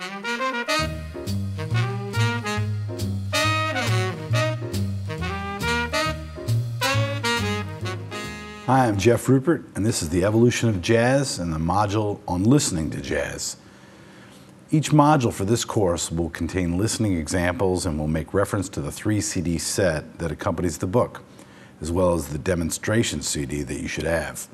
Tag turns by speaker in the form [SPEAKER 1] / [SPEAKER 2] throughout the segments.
[SPEAKER 1] Hi, I'm Jeff Rupert, and this is the evolution of jazz and the module on listening to jazz. Each module for this course will contain listening examples and will make reference to the three CD set that accompanies the book, as well as the demonstration CD that you should have.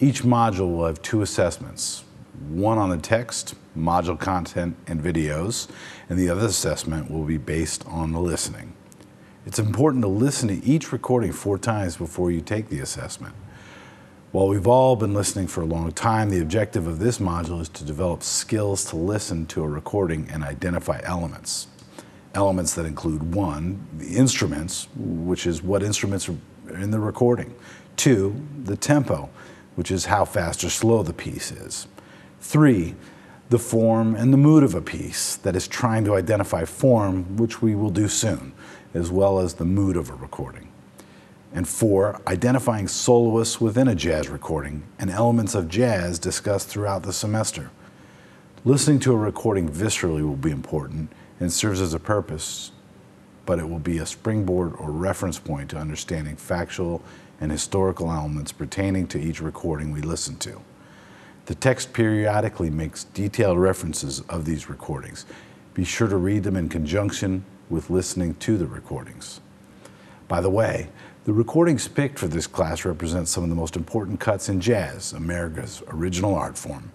[SPEAKER 1] Each module will have two assessments, one on the text, module content, and videos, and the other assessment will be based on the listening. It's important to listen to each recording four times before you take the assessment. While we've all been listening for a long time, the objective of this module is to develop skills to listen to a recording and identify elements. Elements that include one, the instruments, which is what instruments are in the recording. Two, the tempo, which is how fast or slow the piece is. Three, the form and the mood of a piece that is trying to identify form, which we will do soon, as well as the mood of a recording. And four, identifying soloists within a jazz recording and elements of jazz discussed throughout the semester. Listening to a recording viscerally will be important and serves as a purpose, but it will be a springboard or reference point to understanding factual and historical elements pertaining to each recording we listen to. The text periodically makes detailed references of these recordings. Be sure to read them in conjunction with listening to the recordings. By the way, the recordings picked for this class represent some of the most important cuts in jazz, America's original art form.